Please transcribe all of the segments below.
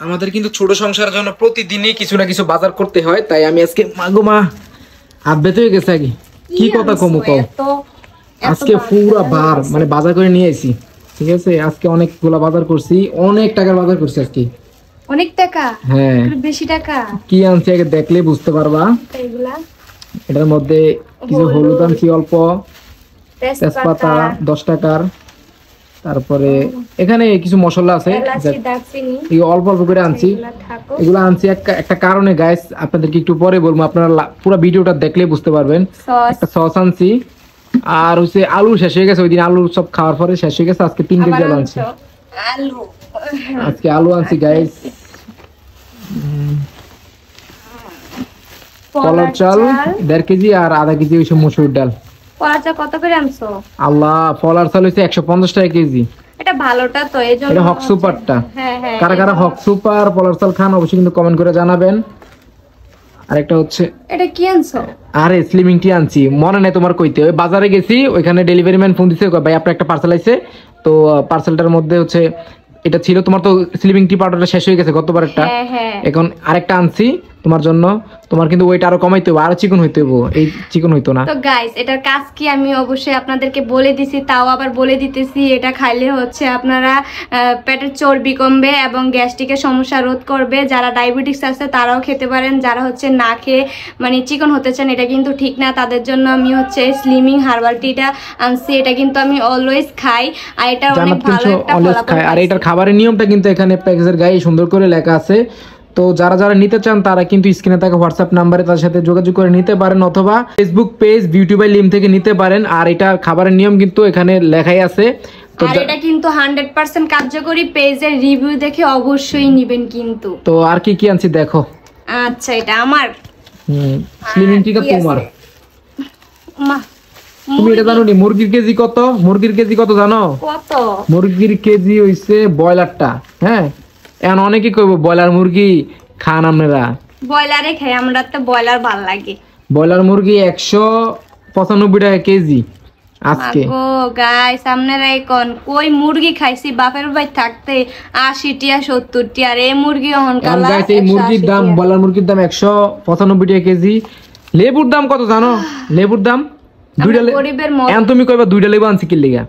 আমাদের কিন্তু ছোট সংসারের জন্য প্রতিদিনই কিছু না কিছু বাজার করতে হয় তাই আমি আজকে মাগো মা হাত বেতে হয়ে গেছে আগে। কি কথা কমু কও? আজকে পুরা বার মানে বাজার করে নিয়ে এসি ঠিক আছে? আজকে অনেকগুলা বাজার করছি অনেক টাকার বাজার করছি আজকে। অনেক টাকা? হ্যাঁ। একটু বেশি টাকা? কি আনছি আগে দেখলে বুঝতে পারবা। এটার মধ্যে কিছু হলুদ। আনছি অল্প। তেজপাতা দশ টাকার। তারপরে এখানে কিছু মশলা আছে এই অল্প অল্প করে আনছি। এগুলা আনছি একটা কারণে গাইস আপনাদেরকে একটু পরে বলব আপনারা পুরো ভিডিওটা দেখলে বুঝতে পারবেন। একটা সস আনছি। আর হচ্ছে আলু শেষ হয়ে গেছে ওই দিন আলু সব খাওয়ার পরে শেষ হয়ে গেছে আজকে তিন কেজি আলু আনছি? আজকে আলু আনছি গাইস কলার চাল। দেড় কেজি আর আধা কেজি হয়েছে মসুর ডাল। চাল কত করে আনছো? আল্লাহ ফলার চাল হয়েছে একশো পঞ্চাশ টাকা কেজি। এটা ভালোটা তো এই জন্য এটা হক সুপারটা। হ্যাঁ হ্যাঁ কারা কারা হক সুপার পলার চাল খান অবশ্যই কিন্তু কমেন্ট করে জানাবেন। আরেকটা হচ্ছে এটা কি আনছো? আরে স্লিমিং টি আনছি। মনে নেই তোমার কইতে। ওই বাজারে গেছি ওইখানে ডেলিভারি ম্যান ফোন দিছে ভাই আপনার একটা পার্সেল আইছে। তো পার্সেলটার মধ্যে হচ্ছে এটা ছিল তোমার তো স্লিমিং টি পাউডারটা শেষ হয়ে গেছে গতবার একটা হ্যাঁ হ্যাঁ। এখন আরেকটা আনছি। তোমার জন্য। তোমার কিন্তু ওইটা আরও কমাইতে হবে আরও চিকন হইতে হবে। এই চিকন হইতো না। তো গাইস এটার কাজ কি আমি অবশ্যই আপনাদেরকে বলে দিছি তাও আবার বলে দিতেছি এটা খাইলে হচ্ছে আপনারা পেটের চর্বি কমবে এবং গ্যাস্ট্রিকের সমস্যা রোধ করবে। যারা ডায়াবেটিস আছে তারাও খেতে পারেন। যারা হচ্ছে না খেয়ে মানে চিকন হতে চান এটা কিন্তু ঠিক না। তাদের জন্য আমি হচ্ছে স্লিমিং হার্বাল টিটা আনছি। এটা কিন্তু আমি অলওয়েজ খাই। আর এটা অনেক ভালো একটা ফলাফল আর এটার খাবারের নিয়মটা কিন্তু এখানে প্যাকেজের গায়ে সুন্দর করে লেখা আছে। তো যারা যারা নিতে চান তারা কিন্তু স্ক্রিনে থাকা হোয়াটসঅ্যাপ নাম্বারে তার সাথে যোগাযোগ করে নিতে পারেন অথবা Facebook page beauty by Lim থেকে নিতে পারেন। আর এটা খাবারের নিয়ম কিন্তু এখানে লেখাই আছে। আর এটা কিন্তু হান্ড্রেড পার্সেন্ট কার্যকরী পেজের রিভিউ দেখে অবশ্যই নিবেন কিন্তু। তো আর কি কি আনছি দেখো। আচ্ছা এটা আমার। স্লিমিং টিকা তোমার। মা তুমি এটা জানো নি? মুরগির কেজি কত? মুরগির কেজি কত জানো? কত? মুরগির কেজি হইছে ব্রয়লারটা হ্যাঁ? এখন অনেকে কইব ব্রয়লার মুরগি খান আপনারা। ব্রয়লারে খাই আমরা তো ব্রয়লার ভালো লাগে। ব্রয়লার মুরগি একশো পঁচানব্বই টাকা কেজি আজকে। ও গাইস আপনারা এখন কই মুরগি খাইছি? বাপের ভাই থাকতে আশি টিয়া সত্তর টিয়া আর এই মুরগি কালা গাইছে এই মুরগির দাম ব্রয়লার মুরগির দাম একশো পঁচানব্বই টাকা কেজি। লেবুর দাম কত জানো? লেবুর দাম? দুইটা লে- গরিবের মত। এখন তুমি কইবা দুইটা লেবু আনছি কি লিগা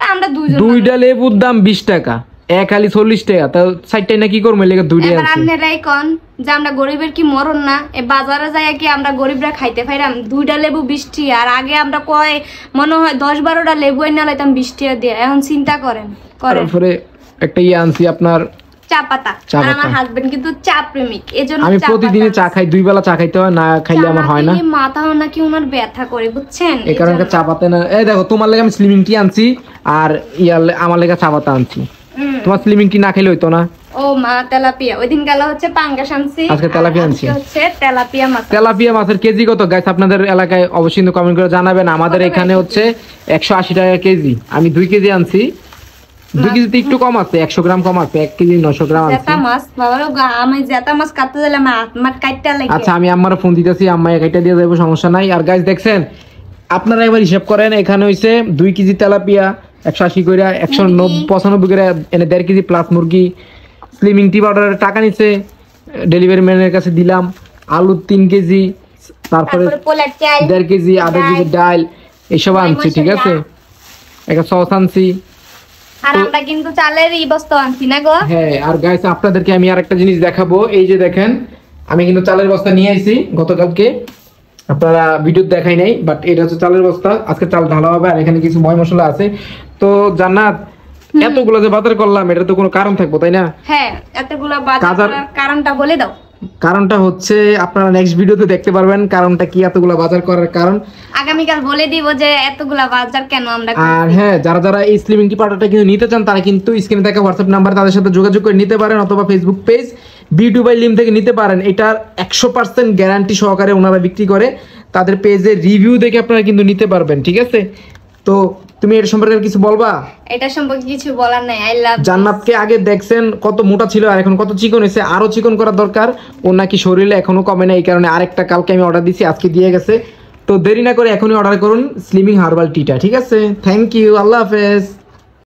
আমরা দুইটা লেবুর দাম বিশ টাকা। এক আলি চল্লিশ টাকা তা সাইডটাই না কি করব? লেগে দুইটাই এবার আপনারাই কন যে আমরা গরিবের কি মরণ না? এ বাজারে যাই কি আমরা গরিবরা খাইতে পাইরাম? দুইটা লেবু বৃষ্টি আর আগে আমরা কয় মনে হয় দশ বারোটা লেবু এনে লাইতাম বৃষ্টি দিয়ে। এখন চিন্তা করেন তারপরে একটা ইয়ে আনছি আপনার চা পাতা। আর আমার। হাজবেন্ড কিন্তু চা প্রেমিক এজন্য আমি চা প্রতিদিনে চা খাই দুই বেলা চা খাইতে হয় না খাইলে আমার হয় না। নাকি ওনার ব্যথা করে বুঝছেন? এই কারণে চা পাতা না এই দেখো তোমার লেগে আমি স্লিমিং টি আনছি আর ইয়ার আমার লেগে চা পাতা আনছি। তোমার স্লিমিং টি না খেলে হইতো না? ও মা তেলাপিয়া। ওই দিন গেল হচ্ছে পাঙ্গাস আনছি। আজকে তেলাপিয়া আনছি। হচ্ছে তেলাপিয়া মাছ তেলাপিয়া মাছের কেজি কত? গাইস আপনাদের এলাকায় অবশ্যই কমেন্ট করে জানাবেন। আমাদের এখানে হচ্ছে একশো আশি টাকা কেজি। আমি দুই কেজি আনছি। কেজিতে একটু কম আছে একশো গ্রাম কম আছে এক কেজি গ্রাম জেতা মাছ বাবা আমি জেতা মাছ কাটতে দিলে আমার লাগে। আচ্ছা আমি আমার ফোন দিতেছি আম্মা একাইটা দিয়ে যাব সমস্যা নাই। আর গাইস দেখছেন আপনারা এবার হিসাব করেন এখানে হইছে দুই কেজি তেলাপিয়া একশো আশি করে একশো পঁচানব্বই করে এনে দেড় কেজি প্লাস মুরগি। স্লিমিং টি পাউডারের টাকা নিছে ডেলিভারি ম্যানের কাছে দিলাম। আলু তিন কেজি তারপরে দেড় কেজি আধা কেজি ডাল এইসব আনছি ঠিক আছে? একটা সস আনছি। আর আমরা কিন্তু চালের এই বস্তা আনছি না গো? হ্যাঁ আর গাইস আপনাদেরকে আমি আর একটা জিনিস দেখাবো। এই যে দেখেন আমি কিন্তু চালের বস্তা নিয়ে আইছি গতকালকে। আপনারা ভিডিও দেখাই নাই বাট এটা হচ্ছে চালের বস্তা। আজকে চাল ঢালা হবে আর এখানে কিছু ময় মশলা আছে। তো জান্নাত এতগুলো যে বাজার করলাম এটা তো কোনো কারণ থাকব তাই না? হ্যাঁ এতগুলো বাজার করার কারণটা বলে দাও। কারণটা হচ্ছে আপনারা নেক্সট ভিডিওতে দেখতে পারবেন কারণটা কি এতগুলো বাজার করার কারণ। আগামীকাল বলে দিব যে এতগুলা বাজার কেন আমরা আর হ্যাঁ যারা যারা এই স্লিমিং টি পাউডারটা কিন্তু নিতে চান তারা কিন্তু স্ক্রিনে থাকা হোয়াটসঅ্যাপ নাম্বার তাদের সাথে যোগাযোগ করে নিতে পারেন অথবা Facebook page beauty by Lim থেকে নিতে পারেন। এটার একশো পার্সেন্ট গ্যারান্টি সহকারে ওনারা বিক্রি করে তাদের পেজের রিভিউ দেখে আপনারা কিন্তু নিতে পারবেন ঠিক আছে? তো তুমি এর সম্পর্কে কিছু বলবা? এটা সম্পর্কে কিছু বলার নাই আই লাভ জান্নাতকে আগে দেখছেন কত মোটা ছিল আর এখন কত চিকন হয়েছে আরও চিকন করা দরকার। ও নাকি শরীরে এখনও কমে না এই কারণে আরেকটা কালকে আমি অর্ডার দিছি আজকে দিয়ে গেছে। তো দেরি না করে এখনই অর্ডার করুন স্লিমিং হার্বাল টিটা ঠিক আছে? থ্যাংক ইউ আল্লাহ হাফেজ।